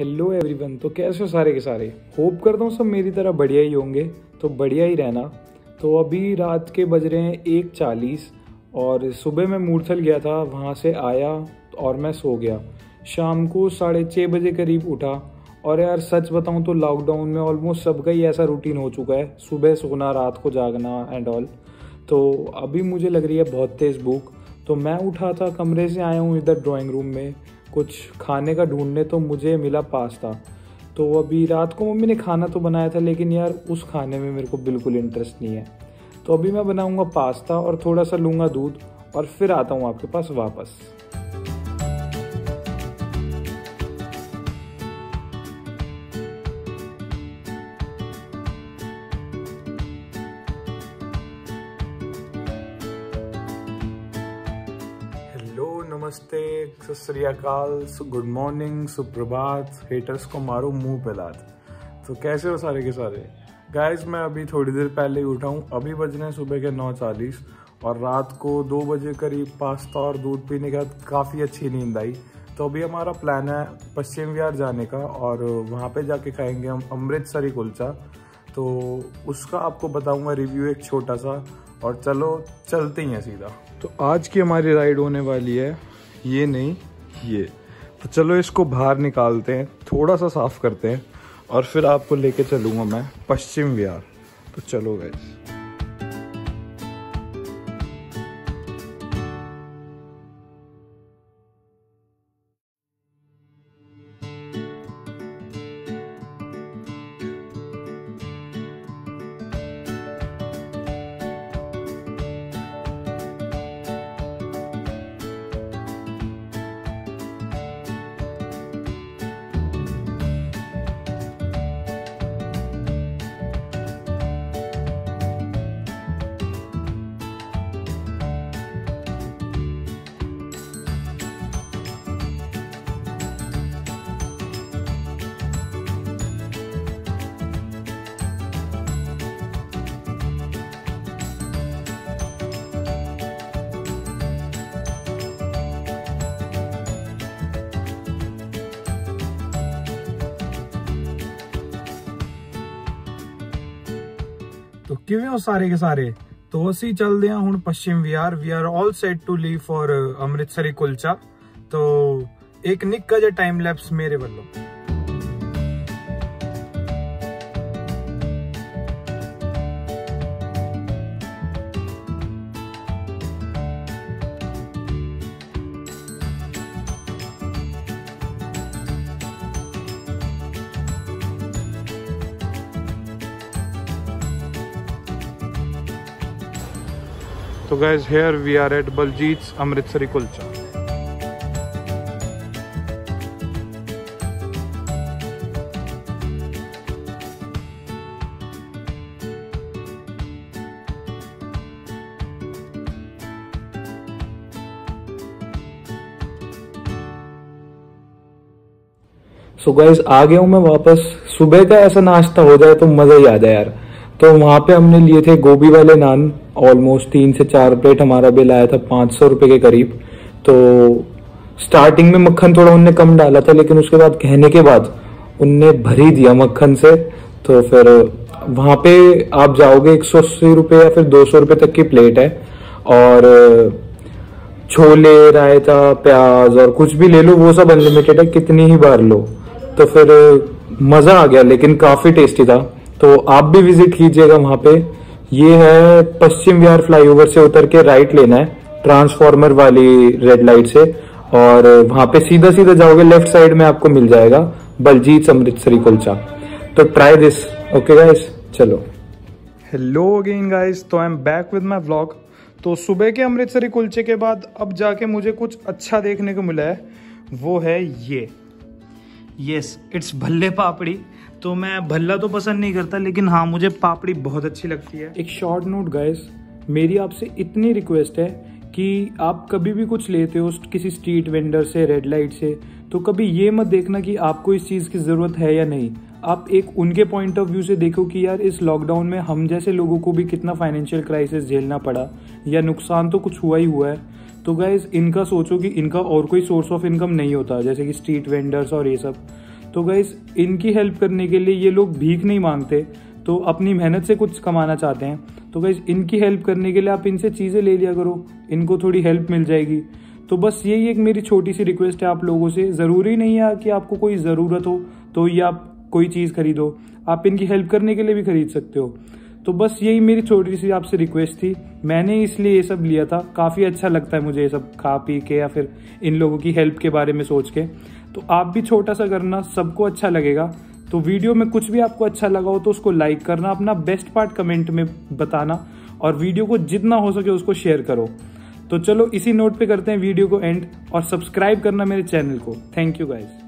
Hello everyone तो कैसे हो सारे के सारे? होप करता हूँ सब मेरी तरह बढ़िया ही होंगे तो बढ़िया ही रहना। तो अभी रात के बज रहे हैं एक चालीस, और सुबह मैं मूर्थल गया था, वहाँ से आया और मैं सो गया। शाम को साढ़े छः बजे करीब उठा, और यार सच बताऊँ तो लॉकडाउन में ऑलमोस्ट सबका ही ऐसा रूटीन हो चुका है, सुबह सोना, रात को जागना एंड ऑल तो अभी मुझे लग रही है बहुत तेज़ भूख तो मैं उठा था, कमरे से आया हूँ इधर ड्राइंग रूम में कुछ खाने का ढूँढने तो मुझे मिला पास्ता। तो अभी रात को मम्मी ने खाना तो बनाया था, लेकिन यार उस खाने में मेरे को बिल्कुल इंटरेस्ट नहीं है। तो अभी मैं बनाऊँगा पास्ता और थोड़ा सा लूँगा दूध और फिर आता हूँ आपके पास वापस। नमस्ते, सत गुड मॉर्निंग सुप्रभात हेटर्स को मारो मुँह पे लात। तो कैसे हो सारे के सारे? गाइस मैं अभी थोड़ी देर पहले ही उठा हूँ। अभी बज रहे हैं सुबह के नौ चालीस और रात को दो बजे करीब पास्ता और दूध पीने के बाद काफ़ी अच्छी नींद आई। तो अभी हमारा प्लान है पश्चिम विहार जाने का और वहाँ पे जाके खाएँगे हम अमृतसरी कुलचा। तो उसका आपको बताऊँगा रिव्यू एक छोटा सा और चलो, चलते ही हैं सीधा। तो आज की हमारी राइड होने वाली है ये नहीं, ये। तो चलो इसको बाहर निकालते हैं, थोड़ा सा साफ़ करते हैं, और फिर आपको लेके चलूँगा मैं पश्चिम विहार। तो चलो गए तो कि सारे के सारे? तो असी चलते हूँ Paschim Vihar. We are all set to leave for Amritsari kulcha. तो एक निका जहा टाइम लैप्स मेरे वालों तो guys here we are at Baljeet Amritsari kulcha so so guys आ गया हूँ मैं वापस। सुबह का ऐसा नाश्ता हो जाए तो मज़ा ही आ जाए यार। तो वहाँ पे हमने लिए थे गोभी वाले नान ऑलमोस्ट तीन से चार प्लेट हमारा बिल आया था पाँच सौ रुपए के करीब। तो स्टार्टिंग में मक्खन थोड़ा उनने कम डाला था, लेकिन उसके बाद, कहने के बाद उनने भरी दिया मक्खन से। तो फिर वहाँ पे आप जाओगे एक सौ अस्सी रुपये या फिर दो सौ रुपये तक की प्लेट है। और छोले, रायता, प्याज और कुछ भी ले लो, वो सब अनलिमिटेड है, कितनी ही बार लो। तो फिर मज़ा आ गया, लेकिन काफ़ी टेस्टी था। तो आप भी विज़िट कीजिएगा वहाँ पे। ये है पश्चिम विहार फ्लाईओवर से उतर के राइट लेना है ट्रांसफॉर्मर वाली रेड लाइट से। और वहाँ पे सीधा सीधा जाओगे लेफ़्ट साइड में आपको मिल जाएगा बलजीत अमृतसरी कुलचा। तो ट्राई दिस ओके गाइस चलो। हेलो अगेन गाइस तो I am back with my vlog तो सुबह के अमृतसरी कुलचे के बाद अब जाके मुझे कुछ अच्छा देखने को मिला है, वो है ये। Yes it's bhalle papdi. तो मैं भल्ला तो पसंद नहीं करता, लेकिन हाँ मुझे पापड़ी बहुत अच्छी लगती है। एक शॉर्ट नोट गाइस मेरी आपसे इतनी रिक्वेस्ट है कि आप कभी भी कुछ लेते हो किसी स्ट्रीट वेंडर से रेड लाइट से तो कभी ये मत देखना कि आपको इस चीज़ की ज़रूरत है या नहीं। आप एक उनके पॉइंट ऑफ़ व्यू से देखो कि यार, इस लॉकडाउन में हम जैसे लोगों को भी कितना फाइनेंशियल क्राइसिस झेलना पड़ा, या नुकसान तो कुछ हुआ ही हुआ है। तो गाइज़ इनका सोचो कि इनका और कोई सोर्स ऑफ़ इनकम नहीं होता, जैसे कि स्ट्रीट वेंडर्स और ये सब। तो गाइज़ इनकी हेल्प करने के लिए ये लोग भीख नहीं मांगते तो अपनी मेहनत से कुछ कमाना चाहते हैं। तो गाइज़ इनकी हेल्प करने के लिए आप इनसे चीज़ें ले लिया करो, इनको थोड़ी हेल्प मिल जाएगी। तो बस यही एक मेरी छोटी सी रिक्वेस्ट है आप लोगों से। ज़रूरी नहीं है कि आपको कोई ज़रूरत हो तो ये आप कोई चीज़ खरीदो। आप इनकी हेल्प करने के लिए भी खरीद सकते हो। तो बस यही मेरी छोटी सी आपसे रिक्वेस्ट थी। मैंने इसलिए ये सब लिया था। काफ़ी अच्छा लगता है मुझे ये सब खा पी के या फिर इन लोगों की हेल्प के बारे में सोच के। तो आप भी छोटा सा करना, सबको अच्छा लगेगा। तो वीडियो में कुछ भी आपको अच्छा लगा हो तो उसको लाइक करना, अपना बेस्ट पार्ट कमेंट में बताना और वीडियो को जितना हो सके उसको शेयर करो। तो चलो इसी नोट पे करते हैं वीडियो को एंड और सब्सक्राइब करना मेरे चैनल को। Thank you guys